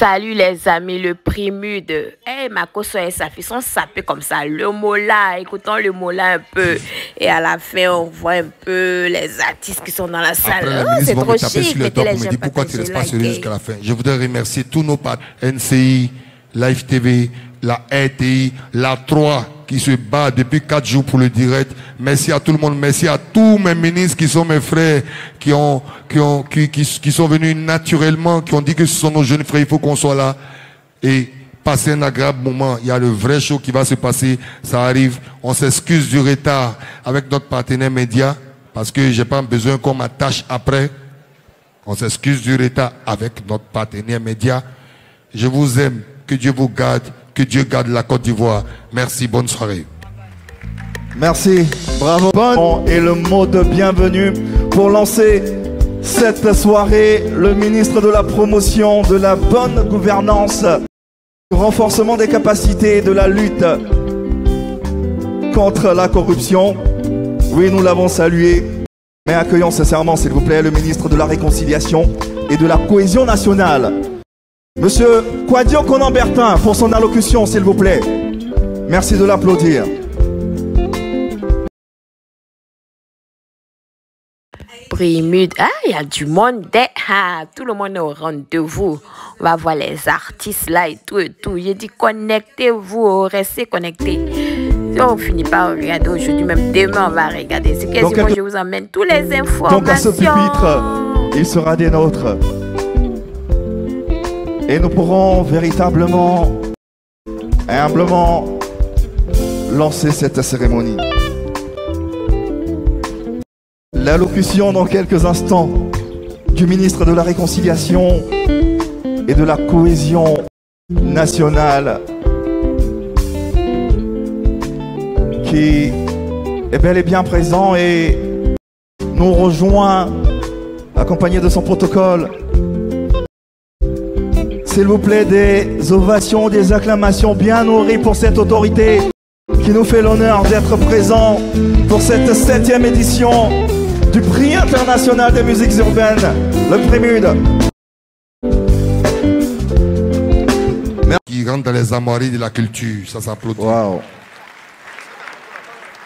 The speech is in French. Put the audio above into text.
Salut les amis, le primude. Eh, ma cosso et sa fille sont sapés comme ça. Le mot là, écoutons le mot là un peu. Et à la fin, on voit un peu les artistes qui sont dans la salle. Oh, c'est trop chic. le me pourquoi tu restes pas jusqu'à la fin? Je voudrais remercier tous nos partenaires, NCI, Live TV, la RTI, la 3 qui se bat depuis 4 jours pour le direct. Merci à tout le monde. Merci à tous mes ministres qui sont mes frères, qui ont, qui ont, qui, qui, qui sont venus naturellement, qui ont dit que ce sont nos jeunes frères, il faut qu'on soit là. Et passer un agréable moment. Il y a le vrai show qui va se passer. Ça arrive. On s'excuse du retard avec notre partenaire média parce que j'ai pas besoin qu'on m'attache après. On s'excuse du retard avec notre partenaire média. Je vous aime. Que Dieu vous garde. Que Dieu garde la Côte d'Ivoire. Merci. Bonne soirée. Merci, bravo. Bon, et le mot de bienvenue pour lancer cette soirée, le ministre de la promotion de la bonne gouvernance, du renforcement des capacités de la lutte contre la corruption. Oui, nous l'avons salué, mais accueillons sincèrement, s'il vous plaît, le ministre de la réconciliation et de la cohésion nationale. Monsieur Quadio Conan-Bertin, pour son allocution, s'il vous plaît. Merci de l'applaudir. Primude. Ah, il y a du monde. Ah, tout le monde est au rendez-vous. On va voir les artistes là et tout et tout. J'ai dit connectez-vous, restez connectés. Si on finit par regarder aujourd'hui, même demain, on va regarder. C'est quasiment, Donc, je vous emmène tous les informations. Donc à ce pupitre, il sera des nôtres. Et nous pourrons véritablement, humblement, lancer cette cérémonie. L'allocution dans quelques instants du ministre de la Réconciliation et de la Cohésion nationale qui est bel et bien présent et nous rejoint accompagné de son protocole. S'il vous plaît, des ovations, des acclamations bien nourries pour cette autorité qui nous fait l'honneur d'être présent pour cette septième édition du prix international des musiques urbaines, le Prémude. Qui rentre dans les de la culture. Ça s'applaudit.